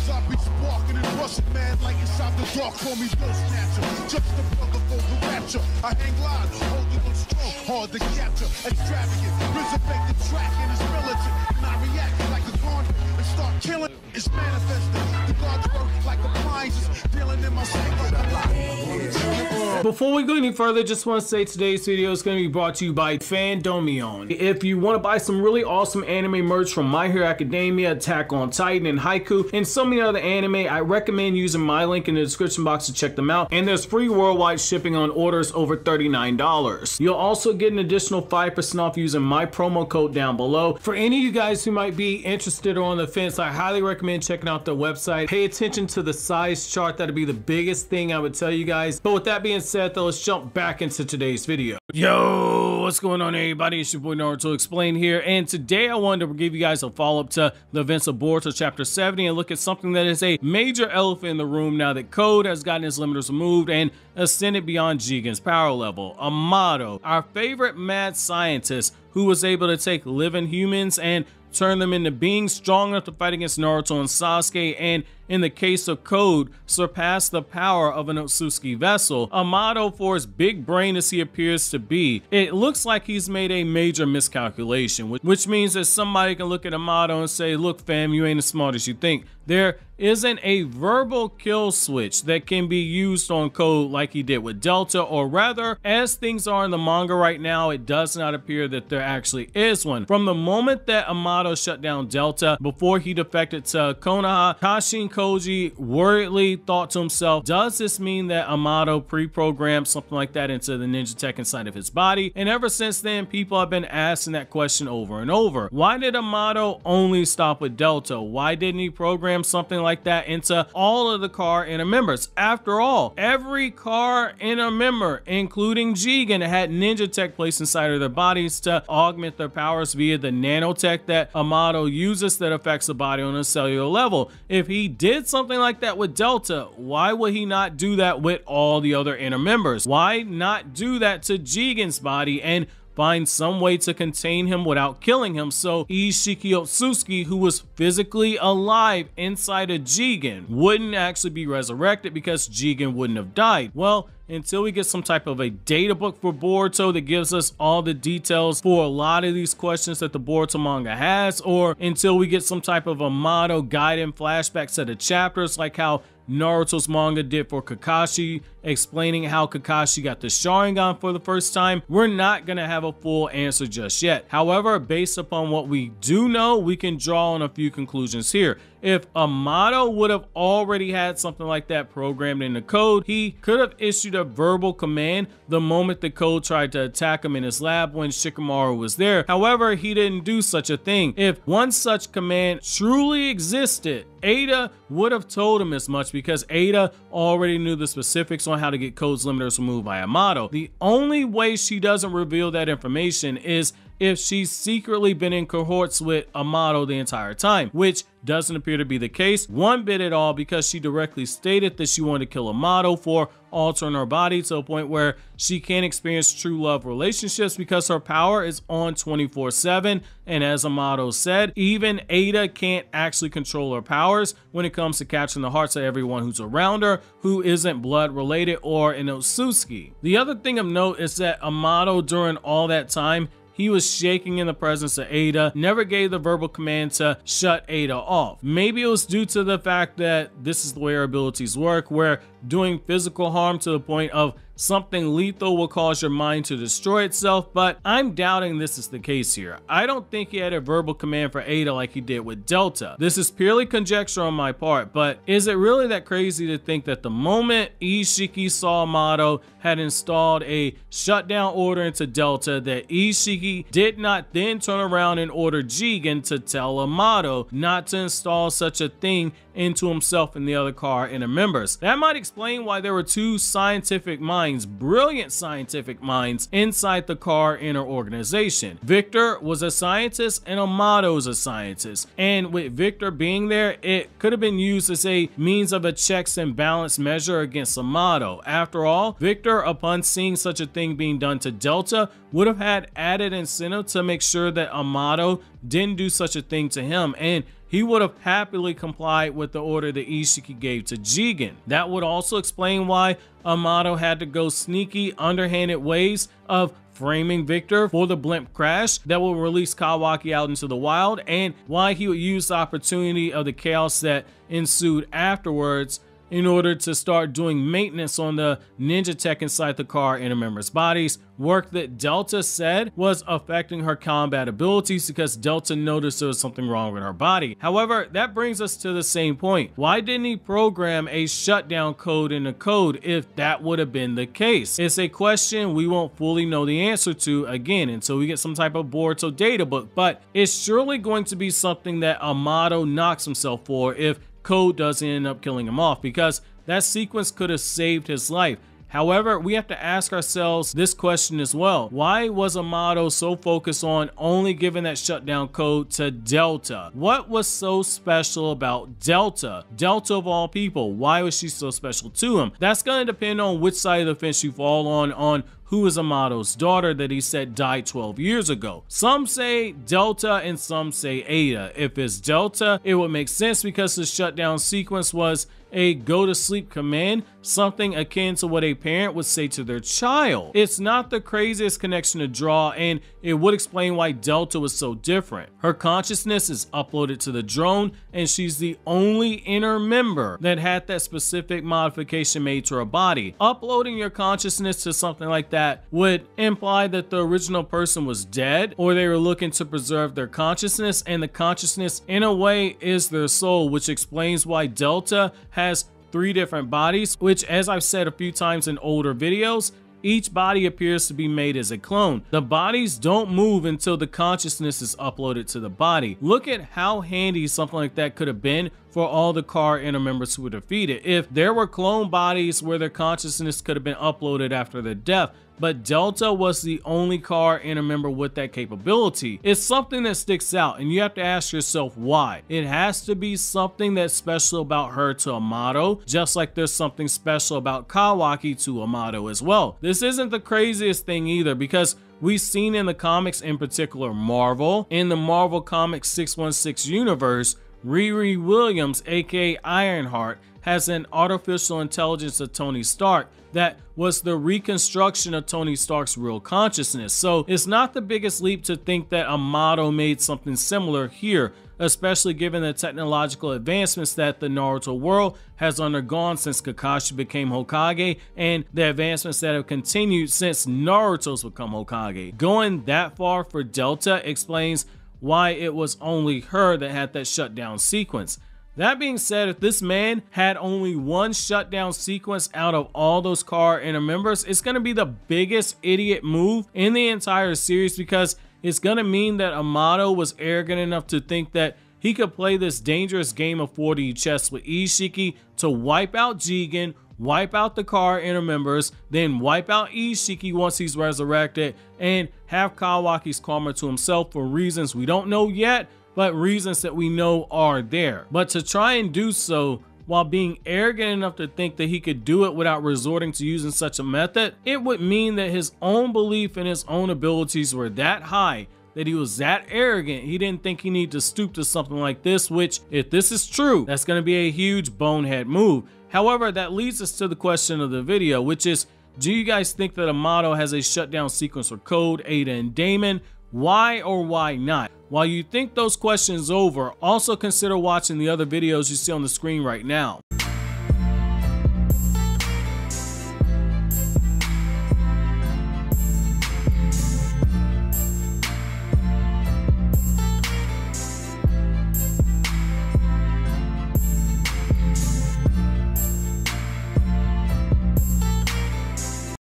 Cause I be sparking and busting mad like inside the dark. Call me Bill Snatcher. Just brother for the rapture. I hang glide, holding on strong, hard to capture. Extravagant, resurrect the track and it's militant. And I react like a convict and start killing. It's manifesting. Before we go any further, just want to say today's video is going to be brought to you by Fandomion. If you want to buy some really awesome anime merch from My Hero Academia, Attack on Titan, and Haikyu, and so many other anime, I recommend using my link in the description box to check them out. And there's free worldwide shipping on orders over $39. You'll also get an additional 5% off using my promo code down below. For any of you guys who might be interested or on the fence, I highly recommend checking out the website. Pay attention to the size chart. That'll be the biggest thing I would tell you guys. But with that being said, though, let's jump back into today's video. Yo, what's going on, everybody? It's your boy Naruto Explain here, and today I wanted to give you guys a follow-up to the events of Boruto Chapter 70 and look at something that is a major elephant in the room now that Code has gotten his limiters removed and ascended beyond Jigen's power level. Amado, our favorite mad scientist who was able to take living humans and turn them into beings strong enough to fight against Naruto and Sasuke, and in the case of Code, surpass the power of an Otsutsuki vessel. Amado, for as big brain as he appears to be, it looks like he's made a major miscalculation, which means that somebody can look at a Amado and say, look fam, you ain't as smart as you think. There isn't a verbal kill switch that can be used on Code like he did with Delta, or rather, as things are in the manga right now, it does not appear that there actually is one. From the moment that Amado shut down Delta before he defected to Konoha, Kashin Koji worriedly thought to himself, does this mean that Amado pre-programmed something like that into the ninja tech inside of his body? And ever since then, people have been asking that question over and over. Why did Amado only stop with Delta? Why didn't he program something like that into all of the Kara inner members? After all, every Kara inner member, including Jigen, had ninja tech placed inside of their bodies to augment their powers via the nanotech that Amado uses that affects the body on a cellular level. If he did something like that with Delta, why would he not do that with all the other inner members? Why not do that to Jigen's body and find some way to contain him without killing him so Isshiki Otsutsuki, who was physically alive inside of Jigen, wouldn't actually be resurrected because Jigen wouldn't have died. Well, until we get some type of a data book for Boruto that gives us all the details for a lot of these questions that the Boruto manga has, or until we get some type of Amado guiding flashbacks to the chapters like how Naruto's manga did for Kakashi, explaining how Kakashi got the Sharingan for the first time, we're not going to have a full answer just yet. However, based upon what we do know, we can draw on a few conclusions here. If Amado would have already had something like that programmed in the code, he could have issued a verbal command the moment the code tried to attack him in his lab when Shikamaru was there. However, he didn't do such a thing. If one such command truly existed, Ada would have told him as much because Ada already knew the specifics on how to get codes limiters removed by Amado. The only way she doesn't reveal that information is if she's secretly been in cohorts with Amado the entire time, which doesn't appear to be the case one bit at all because she directly stated that she wanted to kill Amado for altering her body to a point where she can't experience true love relationships because her power is on 24 7 and as Amado said even Ada can't actually control her powers when it comes to capturing the hearts of everyone who's around her who isn't blood related or an Otsutsuki. The other thing of note is that Amado during all that time he was shaking in the presence of Ada, never gave the verbal command to shut Ada off. Maybe it was due to the fact that this is the way her abilities work, where doing physical harm to the point of something lethal will cause your mind to destroy itself, but I'm doubting this is the case here. I don't think he had a verbal command for Ada like he did with Delta. This is purely conjecture on my part, but is it really that crazy to think that the moment Isshiki saw Amado had installed a shutdown order into Delta that Isshiki did not then turn around and order Jigen to tell Amado not to install such a thing into himself and the other Kara inner members. That might explain why there were two scientific minds, brilliant scientific minds, inside the Kara inner organization. Victor was a scientist and Amado was a scientist. And with Victor being there, it could have been used as a means of a checks and balance measure against Amado. After all, Victor, upon seeing such a thing being done to Delta, would have had added incentive to make sure that Amado didn't do such a thing to him. And he would have happily complied with the order that Isshiki gave to Jigen. That would also explain why Amado had to go sneaky, underhanded ways of framing Victor for the blimp crash that will release Kawaki out into the wild and why he would use the opportunity of the chaos that ensued afterwards in order to start doing maintenance on the ninja tech inside the Kara and members' bodies, work that Delta said was affecting her combat abilities because Delta noticed there was something wrong with her body. However, that brings us to the same point. Why didn't he program a shutdown code in the code if that would have been the case? It's a question we won't fully know the answer to again until we get some type of Boruto data book, but it's surely going to be something that Amado knocks himself for if Code doesn't end up killing him off because that sequence could have saved his life. However, we have to ask ourselves this question as well. Why was Amado so focused on only giving that shutdown code to Delta? What was so special about Delta? Delta of all people, why was she so special to him? That's going to depend on which side of the fence you fall on, on who is Amado's daughter that he said died 12 years ago. Some say Delta and some say Ada. If it's Delta, it would make sense because the shutdown sequence was a go to sleep command, something akin to what a parent would say to their child. It's not the craziest connection to draw, and it would explain why Delta was so different. Her consciousness is uploaded to the drone, and she's the only inner member that had that specific modification made to her body. Uploading your consciousness to something like that would imply that the original person was dead, or they were looking to preserve their consciousness, and the consciousness, in a way, is their soul, which explains why Delta has three different bodies, which as I've said a few times in older videos, each body appears to be made as a clone. The bodies don't move until the consciousness is uploaded to the body. Look at how handy something like that could have been for all the Kara inner members who were defeated. If there were clone bodies where their consciousness could have been uploaded after their death, but Delta was the only Kara in a member with that capability. It's something that sticks out and you have to ask yourself why. It has to be something that's special about her to Amado, just like there's something special about Kawaki to Amado as well. This isn't the craziest thing either because We've seen in the comics, in particular Marvel, in the Marvel Comics 616 universe, Riri Williams, aka Ironheart, has an artificial intelligence of Tony Stark that was the reconstruction of Tony Stark's real consciousness. So it's not the biggest leap to think that Amado made something similar here, especially given the technological advancements that the Naruto world has undergone since Kakashi became Hokage and the advancements that have continued since Naruto's become Hokage. Going that far for Delta explains why it was only her that had that shutdown sequence. That being said, if this man had only one shutdown sequence out of all those Kara inner members, it's going to be the biggest idiot move in the entire series because it's going to mean that Amado was arrogant enough to think that he could play this dangerous game of 4D chess with Isshiki to wipe out Jigen, wipe out the car inner members, then wipe out Isshiki once he's resurrected, and have Kawaki's karma to himself for reasons we don't know yet, but reasons that we know are there. But to try and do so while being arrogant enough to think that he could do it without resorting to using such a method, it would mean that his own belief in his own abilities were that high that he was that arrogant. He didn't think he needed to stoop to something like this which if this is true that's going to be a huge bonehead move. However that leads us to the question of the video which is do you guys think that Amado has a shutdown sequence for code ada and Daemon why or why not? While you think those questions over, also consider watching the other videos you see on the screen right now.